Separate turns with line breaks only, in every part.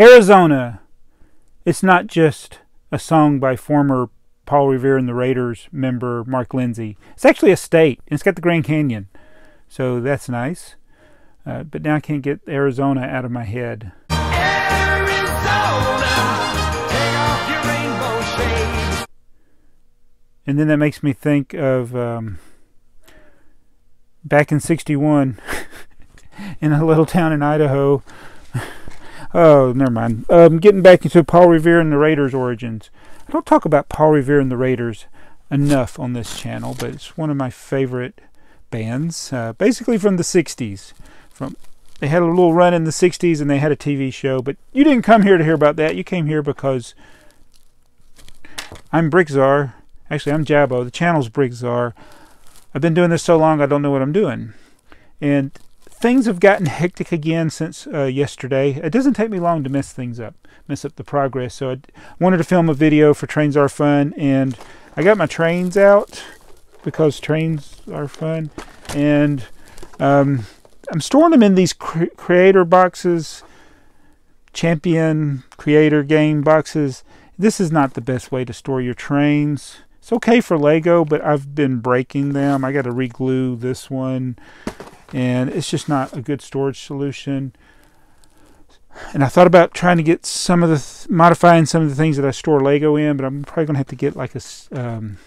Arizona. It's not just a song by former Paul Revere and the Raiders member Mark Lindsay. It's actually a state. And it's got the Grand Canyon. So that's nice. Uh, but now I can't get Arizona out of my head. And then that makes me think of um, back in 61 in a little town in Idaho. Oh, never mind. Um, getting back into Paul Revere and the Raiders' origins. I don't talk about Paul Revere and the Raiders enough on this channel, but it's one of my favorite bands, uh, basically from the 60s. From They had a little run in the 60s and they had a TV show, but you didn't come here to hear about that. You came here because I'm BrickTsar. Actually, I'm Jaabo. The channel's BrickTsar. I've been doing this so long I don't know what I'm doing. And things have gotten hectic again since uh, yesterday. It doesn't take me long to mess things up, mess up the progress. So I wanted to film a video for Train Tsar Fun, and I got my trains out because trains are fun. And um, I'm storing them in these cre creator boxes, champion creator game boxes. This is not the best way to store your trains. It's okay for Lego, but I've been breaking them. I got to reglue this one and it's just not a good storage solution. And I thought about trying to get some of the th modifying some of the things that I store Lego in, but I'm probably gonna have to get like a um,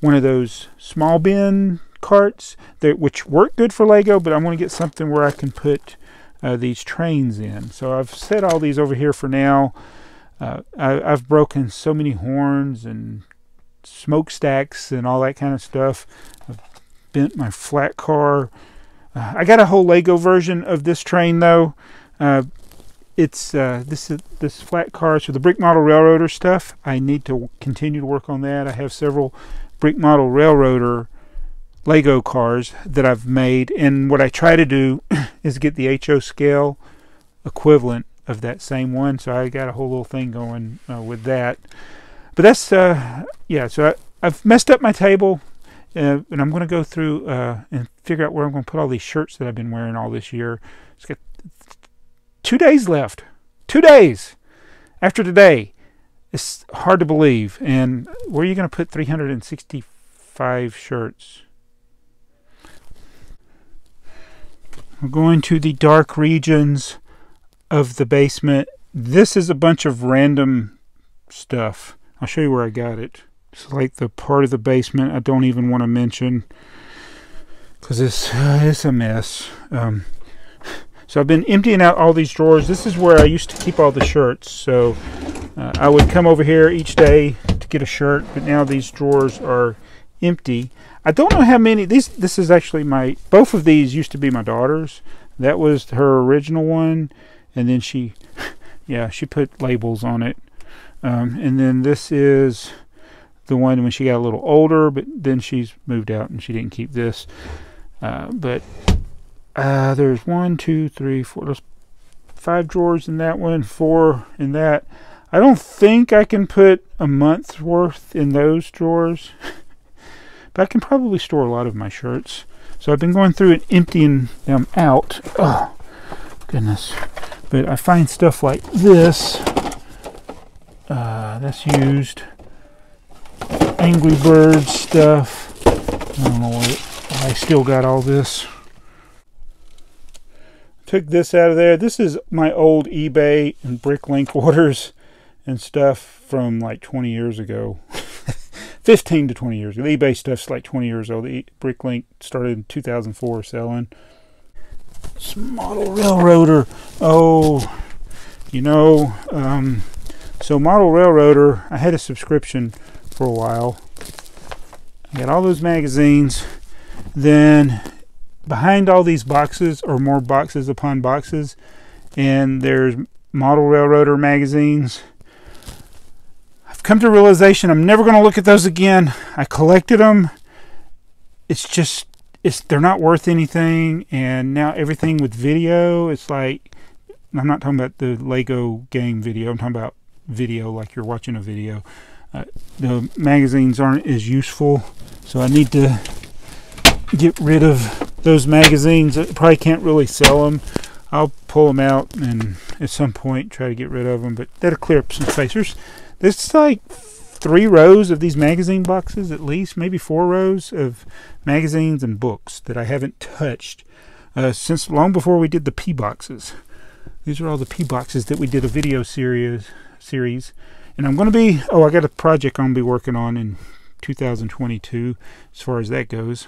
one of those small bin carts that which work good for Lego, but I want to get something where I can put uh, these trains in. So I've set all these over here for now. Uh, I, have broken so many horns and smokestacks and all that kind of stuff. I've bent my flat car I got a whole Lego version of this train though. Uh, it's uh, this this flat car, so the brick model railroader stuff. I need to continue to work on that. I have several brick model railroader Lego cars that I've made, and what I try to do is get the HO scale equivalent of that same one. So I got a whole little thing going uh, with that. But that's uh, yeah. So I, I've messed up my table. Uh, and I'm going to go through uh, and figure out where I'm going to put all these shirts that I've been wearing all this year. It's got two days left. Two days after today. It's hard to believe. And where are you going to put 365 shirts? We're going to the dark regions of the basement. This is a bunch of random stuff. I'll show you where I got it. It's like the part of the basement I don't even want to mention because it's uh, it's a mess. Um, so I've been emptying out all these drawers. This is where I used to keep all the shirts. So uh, I would come over here each day to get a shirt, but now these drawers are empty. I don't know how many. These this is actually my both of these used to be my daughter's. That was her original one, and then she, yeah, she put labels on it. Um, and then this is the one when she got a little older, but then she's moved out and she didn't keep this. Uh, but uh, there's one, two, three, four. There's five drawers in that one, four in that. I don't think I can put a month's worth in those drawers, but I can probably store a lot of my shirts. So I've been going through and emptying them out. Oh, goodness. But I find stuff like this. Uh, that's used. Angry Bird stuff. I don't know I still got all this. Took this out of there. This is my old eBay and Bricklink orders and stuff from like 20 years ago. 15 to 20 years ago. The eBay stuff's like 20 years old. The Bricklink started in 2004 selling. This model railroader. Oh, you know, um, so model railroader, I had a subscription for a while. I got all those magazines. Then behind all these boxes are more boxes upon boxes. And there's model railroader magazines. I've come to realization I'm never going to look at those again. I collected them. It's just it's they're not worth anything and now everything with video it's like I'm not talking about the Lego game video. I'm talking about video like you're watching a video uh, the magazines aren't as useful so I need to get rid of those magazines I probably can't really sell them I'll pull them out and at some point try to get rid of them, but that'll clear up some spacers. There's like three rows of these magazine boxes at least, maybe four rows of magazines and books that I haven't touched uh, since long before we did the P boxes. These are all the P boxes that we did a video series series, and I'm going to be oh I got a project I'm going to be working on in 2022 as far as that goes.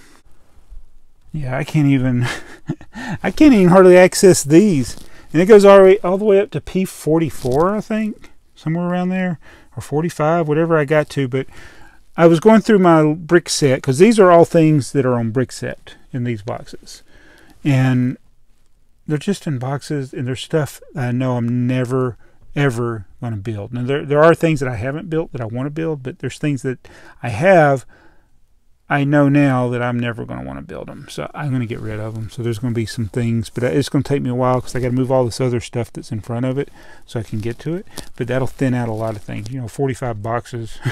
Yeah, I can't even I can't even hardly access these. And it goes all the way all the way up to P44, I think, somewhere around there, or 45, whatever I got to. But I was going through my Brickset because these are all things that are on Brickset in these boxes, and they're just in boxes and they're stuff I know I'm never ever going to build. Now there there are things that I haven't built that I want to build, but there's things that I have I know now that I'm never going to want to build them. So I'm going to get rid of them. So there's going to be some things, but uh, it's going to take me a while because I got to move all this other stuff that's in front of it so I can get to it. But that'll thin out a lot of things. You know, 45 boxes.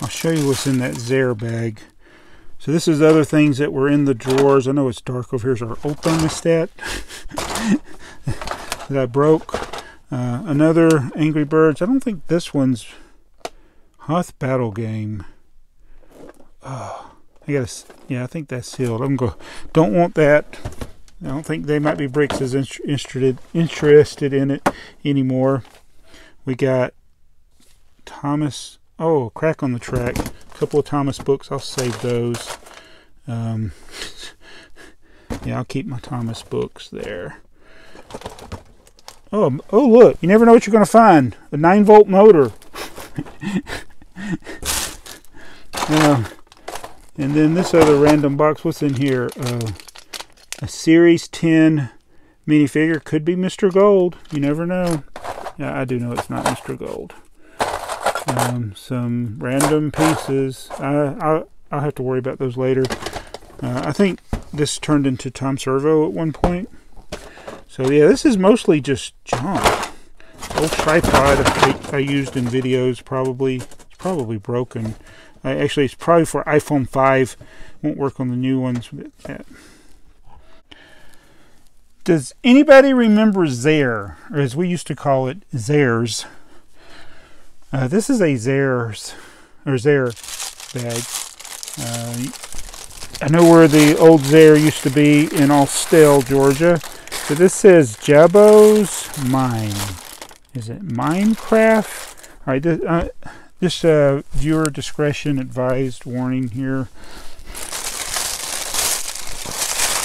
I'll show you what's in that Zayre bag. So this is other things that were in the drawers. I know it's dark over. Here's our old thermostat that I broke. Uh, another Angry Birds. I don't think this one's Hoth battle game. Oh, I gotta. Yeah, I think that's sealed. I'm go. Don't want that. I don't think TheyMightBeBricks as interested interested in it anymore. We got Thomas. Oh, crack on the track. A couple of Thomas books. I'll save those. Um, yeah, I'll keep my Thomas books there. Oh, oh, look! You never know what you're going to find. A nine volt motor. uh, and then this other random box, what's in here? Uh, a Series 10 minifigure. Could be Mr. Gold. You never know. Yeah, I do know it's not Mr. Gold. Um, some random pieces. I, I, I'll have to worry about those later. Uh, I think this turned into Tom Servo at one point. So yeah, this is mostly just junk. Old tripod I, I used in videos probably probably broken. Uh, actually, it's probably for iPhone 5. Won't work on the new ones. Does anybody remember Zayre, or as we used to call it, Zayres? Uh, this is a Zayres, or Zayre bag. Uh, I know where the old Zayre used to be in Austell, Georgia. So this says Jaabo's Mine. Is it Minecraft? All right, this, uh, just a viewer discretion advised warning here.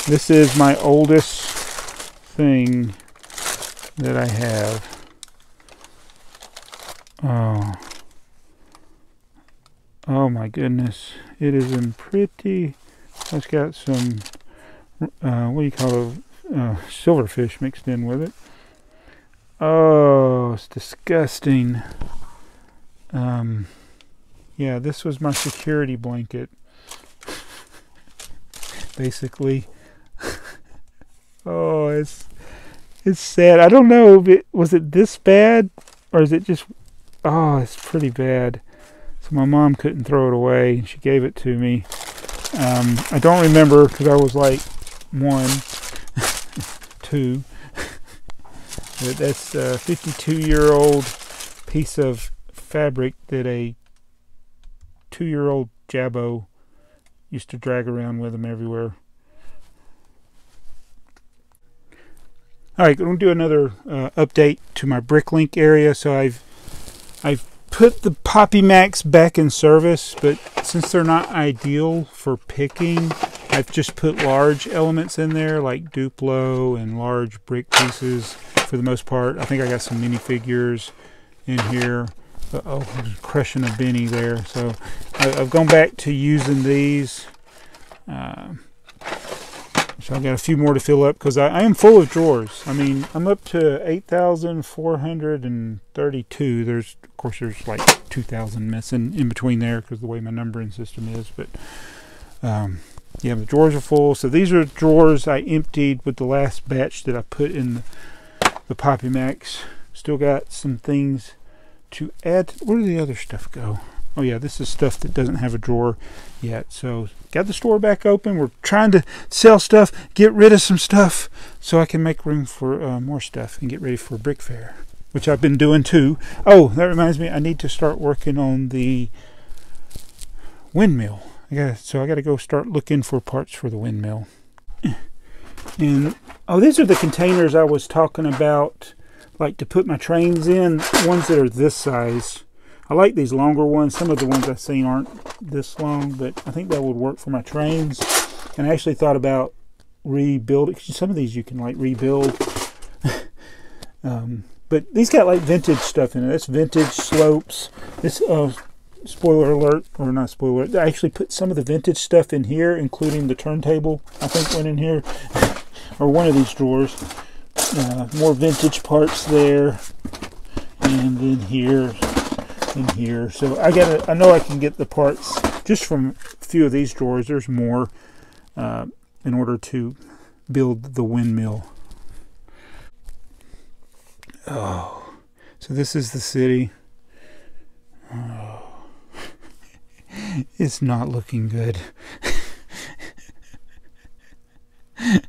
This is my oldest thing that I have. Oh. Oh my goodness. It is in pretty... It's got some... Uh, what do you call it? Uh, silverfish mixed in with it. Oh, it's disgusting. Um, yeah, this was my security blanket. Basically. oh, it's it's sad. I don't know if it was it this bad or is it just oh, it's pretty bad. So my mom couldn't throw it away she gave it to me. Um, I don't remember because I was like one, two. that's a 52 year old piece of fabric that a two-year-old Jaabo used to drag around with him everywhere. All right, going to do another uh, update to my Bricklink area. So I've I've put the Poppy Max back in service, but since they're not ideal for picking, I've just put large elements in there like Duplo and large brick pieces for the most part. I think I got some minifigures in here. Uh oh, crushing a Benny there. So I, have gone back to using these. Uh, so I've got a few more to fill up because I, I, am full of drawers. I mean, I'm up to 8,432. There's, of course, there's like 2,000 missing in between there because the way my numbering system is. But um, yeah, the drawers are full. So these are drawers I emptied with the last batch that I put in the, the Poppy Max. Still got some things to add. Where did the other stuff go? Oh yeah, this is stuff that doesn't have a drawer yet. So got the store back open. We're trying to sell stuff, get rid of some stuff, so I can make room for uh, more stuff and get ready for Brick Fair, which I've been doing too. Oh, that reminds me, I need to start working on the windmill. I got so I got to go start looking for parts for the windmill. And oh, these are the containers I was talking about, like to put my trains in. Ones that are this size. I like these longer ones. Some of the ones I've seen aren't this long, but I think that would work for my trains. And I actually thought about rebuilding. Some of these you can like rebuild. um, but these got like vintage stuff in it. That's vintage slopes. This uh, spoiler alert, or not spoiler, I actually put some of the vintage stuff in here, including the turntable, I think went in here, or one of these drawers. Uh, more vintage parts there, and then here, in here. So I got I know I can get the parts just from a few of these drawers. There's more uh, in order to build the windmill. Oh, so this is the city. Oh, it's not looking good.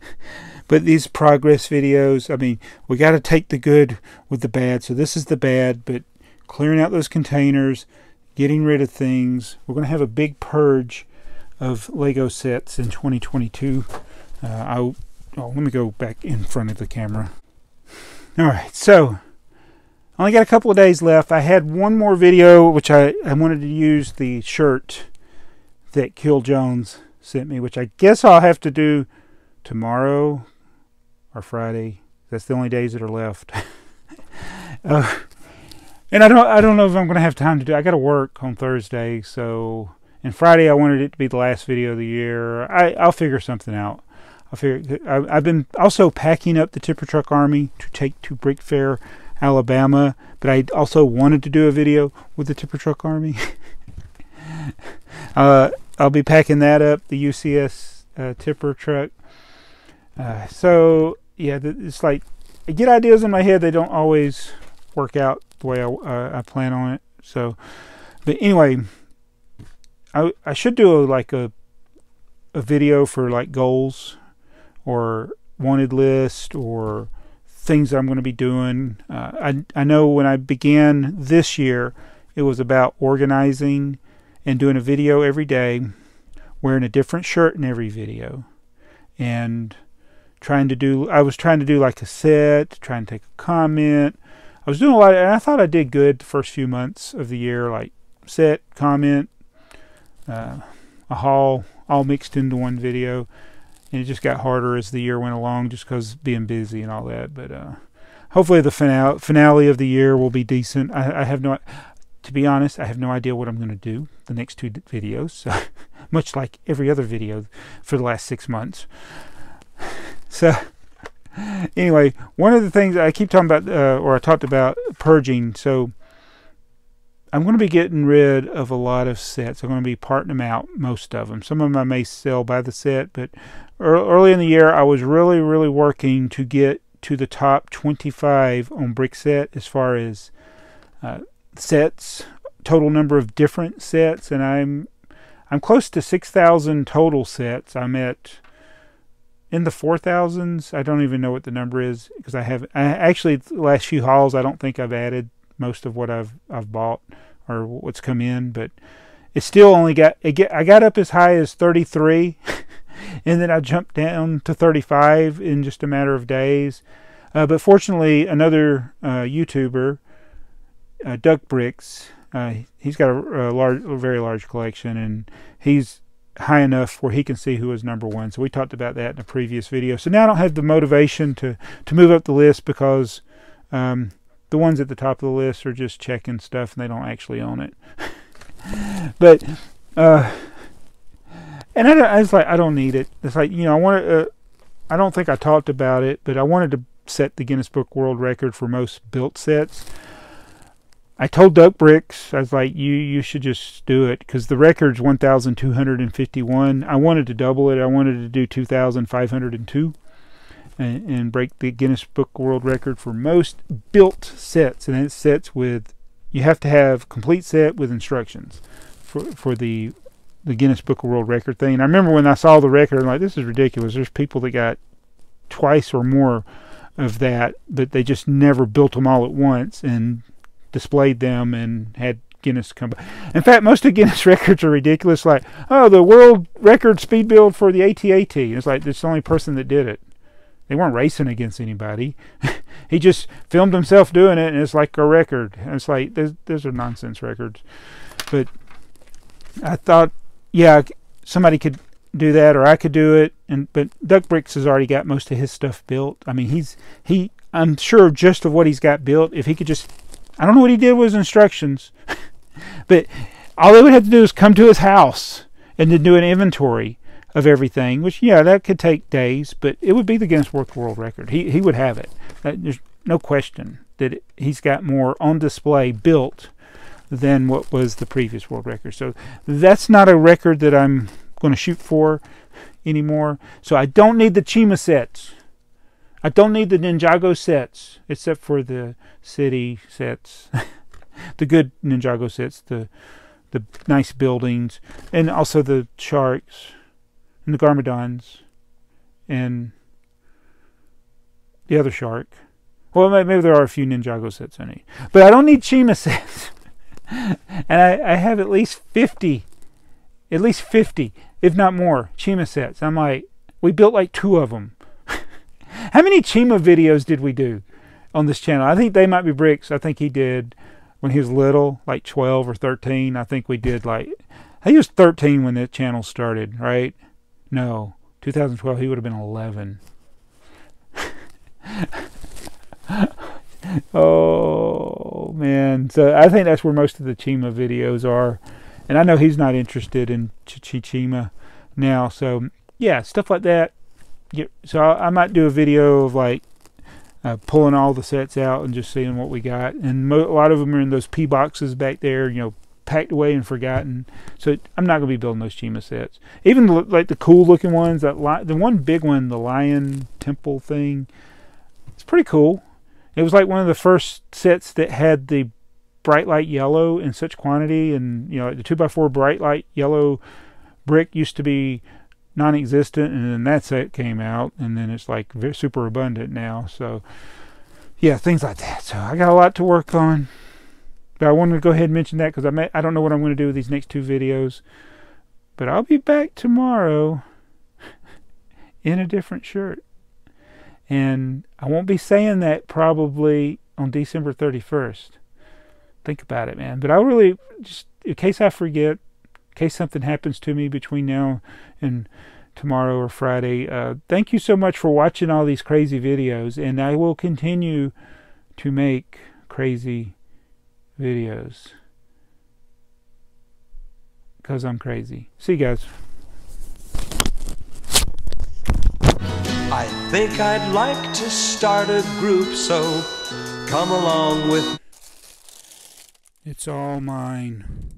but these progress videos, I mean, we got to take the good with the bad. So this is the bad, but clearing out those containers, getting rid of things. We're going to have a big purge of Lego sets in 2022. Uh, I oh, let me go back in front of the camera. All right, so only got a couple of days left. I had one more video which I, I wanted to use the shirt that Kill Jones sent me, which I guess I'll have to do tomorrow or Friday. That's the only days that are left. uh, and I don't I don't know if I'm going to have time to do. I got to work on Thursday, so and Friday I wanted it to be the last video of the year. I I'll figure something out. I figure I, I've been also packing up the tipper truck army to take to Brick Fair, Alabama, but I also wanted to do a video with the tipper truck army. uh, I'll be packing that up, the UCS uh, tipper truck. Uh, so yeah, it's like I get ideas in my head. They don't always work out the way I, uh, I plan on it. So, but anyway, I I should do a, like a a video for like goals or wanted list or things that I'm going to be doing. Uh, I I know when I began this year, it was about organizing and doing a video every day, wearing a different shirt in every video, and trying to do. I was trying to do like a set, trying to take a comment, I was doing a lot, of, and I thought I did good the first few months of the year, like set, comment, uh, a haul, all mixed into one video. And it just got harder as the year went along, just because being busy and all that. But uh, hopefully, the finale finale of the year will be decent. I, I have no, to be honest, I have no idea what I'm going to do the next two videos. So, much like every other video for the last six months. So anyway, one of the things I keep talking about, uh, or I talked about purging. So I'm going to be getting rid of a lot of sets. I'm going to be parting them out, most of them. Some of them I may sell by the set, but early in the year, I was really, really working to get to the top 25 on Brickset as far as uh, sets, total number of different sets, and I'm I'm close to 6,000 total sets. I'm at in the 4000s. I don't even know what the number is because I have I, actually the last few hauls I don't think I've added most of what I've I've bought or what's come in, but it still only got it get I got up as high as 33 and then I jumped down to 35 in just a matter of days. Uh, but fortunately, another uh, YouTuber, uh, Duck Bricks, uh, he's got a, a large, a very large collection, and he's high enough where he can see who is number one. So we talked about that in a previous video. So now I don't have the motivation to, to move up the list because um, the ones at the top of the list are just checking stuff and they don't actually own it. but, uh, and I, I was like, I don't need it. It's like, you know, I want to, uh, I don't think I talked about it, but I wanted to set the Guinness Book World Record for most built sets. I told Duck Bricks, I was like, you you should just do it because the record's 1,251. I wanted to double it. I wanted to do 2,502 and, and break the Guinness Book World Record for most built sets. And it sets with you have to have complete set with instructions for for the the Guinness Book of World Record thing. I remember when I saw the record, I'm like, this is ridiculous. There's people that got twice or more of that, but they just never built them all at once and displayed them and had Guinness come. In fact, most of Guinness records are ridiculous. Like, oh, the world record speed build for the AT-AT. It's like it's the only person that did it. They weren't racing against anybody. he just filmed himself doing it, and it's like a record. And it's like those, those are nonsense records. But I thought, yeah, somebody could do that, or I could do it. And but Duck Bricks has already got most of his stuff built. I mean, he's he. I'm sure just of what he's got built. If he could just, I don't know what he did with his instructions, but all they would have to do is come to his house and then do an inventory of everything. Which yeah, that could take days, but it would be the Guinness World Record. He he would have it. Uh, there's no question that he's got more on display built than what was the previous world record. So that's not a record that I'm going to shoot for anymore. So I don't need the Chima sets. I don't need the Ninjago sets, except for the city sets, the good Ninjago sets, the the nice buildings, and also the sharks and the Garmadons and the other shark. Well, maybe there are a few Ninjago sets I need, but I don't need Chima sets. and I, I have at least 50, at least 50 if not more, Chima sets. I'm like, we built like two of them. How many Chima videos did we do on this channel? I think TheyMightBeBricks. I think he did when he was little, like 12 or 13. I think we did like, he was 13 when the channel started, right? No, 2012, he would have been 11. oh, man. So I think that's where most of the Chima videos are and I know he's not interested in Chichima now. So yeah, stuff like that. Yeah, so I, might do a video of like uh, pulling all the sets out and just seeing what we got. And mo- a lot of them are in those P boxes back there, you know, packed away and forgotten. So I'm not gonna be building those Chima sets. Even the, like the cool looking ones, that li- the one big one, the Lion Temple thing, it's pretty cool. It was like one of the first sets that had the bright light yellow in such quantity, and you know the two x four bright light yellow brick used to be non-existent, and then that set came out, and then it's like super abundant now. So yeah, things like that. So I got a lot to work on, but I wanted to go ahead and mention that because I may, I don't know what I'm going to do with these next two videos, but I'll be back tomorrow in a different shirt. And I won't be saying that probably on December 31st think about it, man. But I really just in case I forget, in case something happens to me between now and tomorrow or Friday. Uh, thank you so much for watching all these crazy videos, and I will continue to make crazy videos because I'm crazy. See you guys. I think I'd like to start a group, so come along with it's all mine.